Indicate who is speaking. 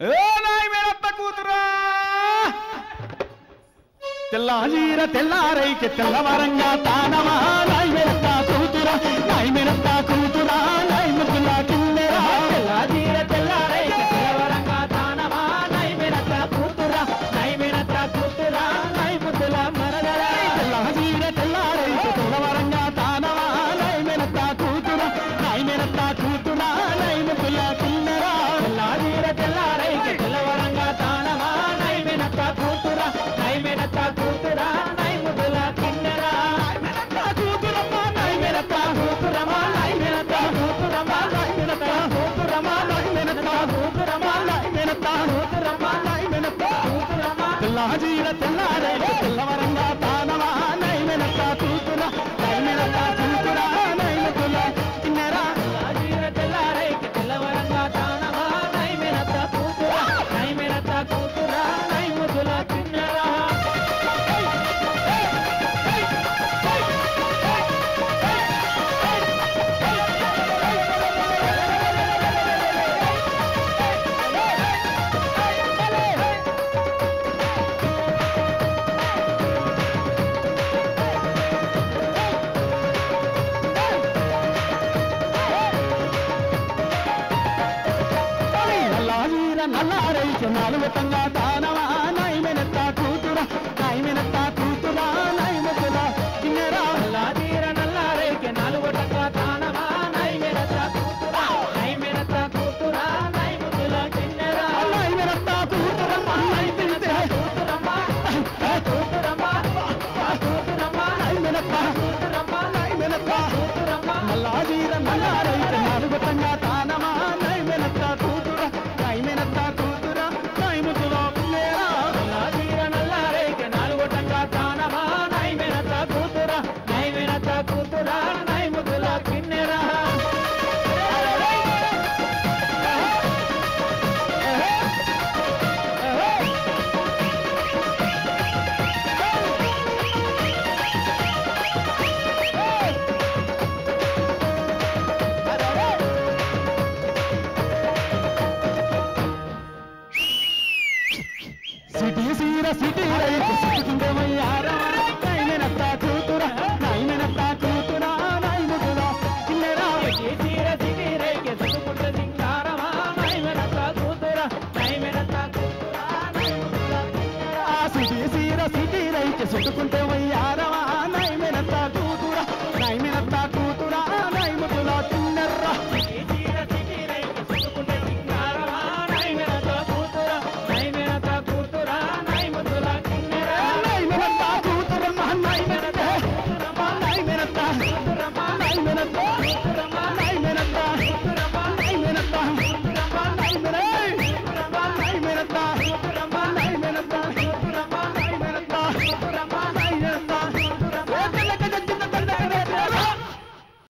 Speaker 1: ఏ నాయ మేనత్త కూతురా? తెల్లాజీర తెల్లారైకి తెల్లవరంగా తానమా నాయ మేనత్త కూతురా నాయ్ మేనత్త కూతురా నాయ్
Speaker 2: తెల్లాజీర తెల్లారైకి తెల్లవరంగా
Speaker 1: నల్లాజీర నల్లారైకి నాలుగు తంగా తానమా నాయ మేనత్త కూతురా నాయ మేనత్త కూతురా నాయ ముద్దుల కిన్నెరా
Speaker 2: తెల్లాజీర నల్లారైకి నాలుగు టక్క తానమా నై మెనత కూతురా నై మెనత కూతురా నై ముద్దుల కిన్నెరా
Speaker 1: నాయ మేనత్త కూతురమ్మా తింటే
Speaker 2: కూతురమ్మా. కూతురమ్మా కూతురమ్మా
Speaker 1: నాయ మేనత్త
Speaker 2: కూతురమ్మా
Speaker 1: నాయ మేనత్త
Speaker 2: కూతురమ్మా.
Speaker 1: నల్లాజీర నల్లారైకి నాలుగు
Speaker 2: कुतरा नहीं मुगला किन्नरा। सिटी
Speaker 1: सीरा सिटी रही